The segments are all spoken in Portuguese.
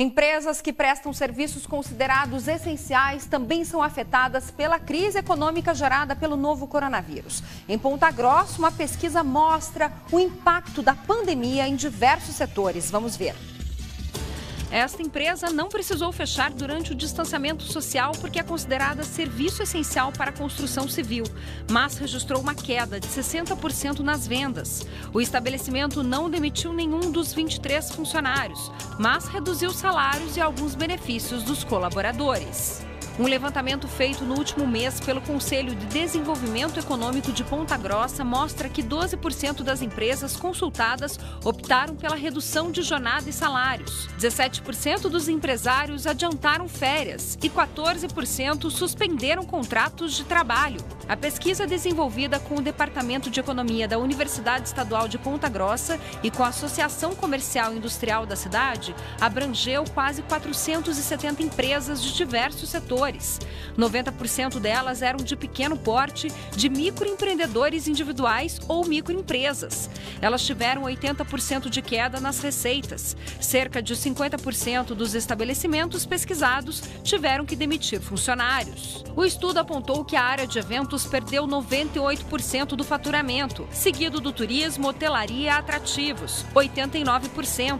Empresas que prestam serviços considerados essenciais também são afetadas pela crise econômica gerada pelo novo coronavírus. Em Ponta Grossa, uma pesquisa mostra o impacto da pandemia em diversos setores. Vamos ver. Esta empresa não precisou fechar durante o distanciamento social porque é considerada serviço essencial para a construção civil, mas registrou uma queda de 60% nas vendas. O estabelecimento não demitiu nenhum dos 23 funcionários, mas reduziu salários e alguns benefícios dos colaboradores. Um levantamento feito no último mês pelo Conselho de Desenvolvimento Econômico de Ponta Grossa mostra que 12% das empresas consultadas optaram pela redução de jornada e salários. 17% dos empresários adiantaram férias e 14% suspenderam contratos de trabalho. A pesquisa desenvolvida com o Departamento de Economia da Universidade Estadual de Ponta Grossa e com a Associação Comercial e Industrial da cidade abrangeu quase 470 empresas de diversos setores 90% delas eram de pequeno porte, de microempreendedores individuais ou microempresas. Elas tiveram 80% de queda nas receitas. Cerca de 50% dos estabelecimentos pesquisados tiveram que demitir funcionários. O estudo apontou que a área de eventos perdeu 98% do faturamento, seguido do turismo, hotelaria e atrativos, 89%,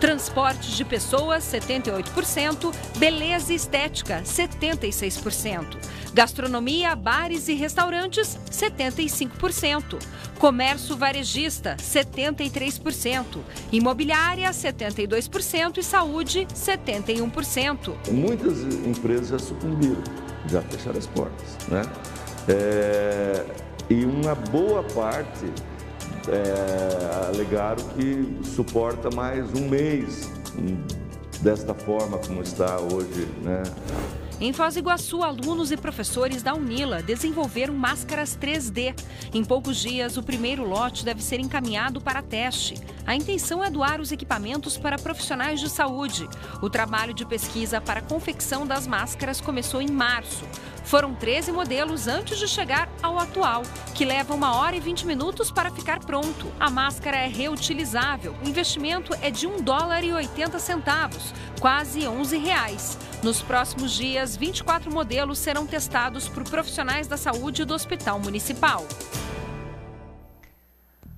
transporte de pessoas, 78%, beleza e estética, 70%. 76%. Gastronomia, bares e restaurantes, 75%. Comércio varejista, 73%. Imobiliária, 72% e saúde, 71%. Muitas empresas já sucumbiram, já fecharam as portas, né? É, e uma boa parte é, alegaram que suporta mais um mês desta forma como está hoje, né? Em Foz do Iguaçu, alunos e professores da Unila desenvolveram máscaras 3D. Em poucos dias, o primeiro lote deve ser encaminhado para teste. A intenção é doar os equipamentos para profissionais de saúde. O trabalho de pesquisa para a confecção das máscaras começou em março. Foram 13 modelos antes de chegar ao atual, que leva uma hora e 20 minutos para ficar pronto. A máscara é reutilizável. O investimento é de 1 dólar e 80 centavos, quase 11 reais. Nos próximos dias, 24 modelos serão testados por profissionais da saúde do Hospital Municipal.